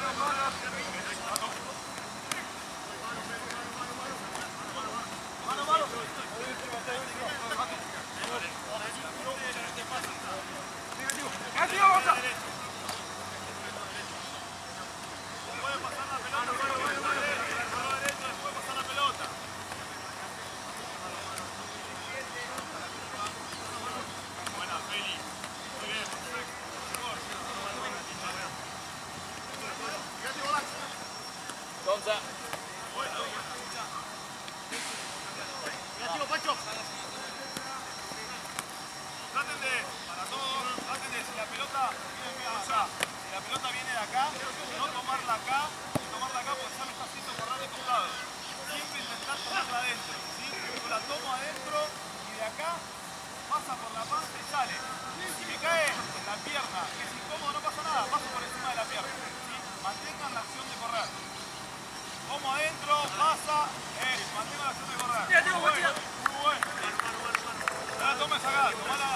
Yeah. Traten de, para todos, traten de, si la pelota viene allá, si la pelota viene de acá, no tomarla acá, y tomarla acá porque ya me está haciendo correr de costado. Siempre intentar tomarla adentro, ¿sí? Yo la tomo adentro y de acá pasa por la panza y sale. Si me cae la pierna, que es incómodo, no pasa nada, paso por encima de la pierna. Mantengan la acción de correr. Como adentro, paso. 사가, 사가.